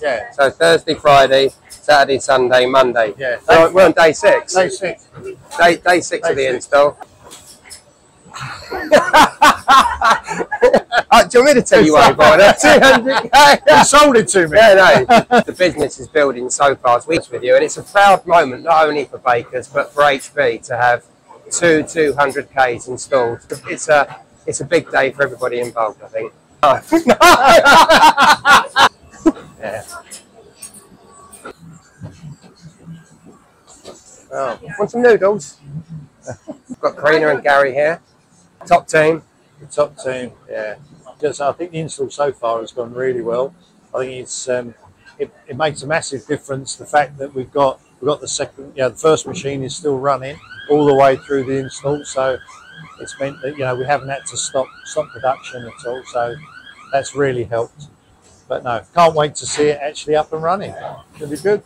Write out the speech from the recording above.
Yeah. So Thursday, Friday, Saturday, Sunday, Monday. Yeah. So we're on day six. Day six. Day, day six Day of the six. install. Uh, do you want me to tell you why I bought it? 200k. You sold it to me. Yeah, no. the business is building so fast. We with you, and it's a proud moment not only for bakers but for HP to have two 200ks installed. It's a it's a big day for everybody involved. I think. yeah. Oh, want some noodles? Got Karina and Gary here. Top team. The top team. Yeah. Just, I think the install so far has gone really well. I think it's um, it, it makes a massive difference. The fact that we've got we've got the second, yeah, the first machine is still running all the way through the install. So it's meant that you know we haven't had to stop stop production at all. So that's really helped. But no, can't wait to see it actually up and running. It'll be good.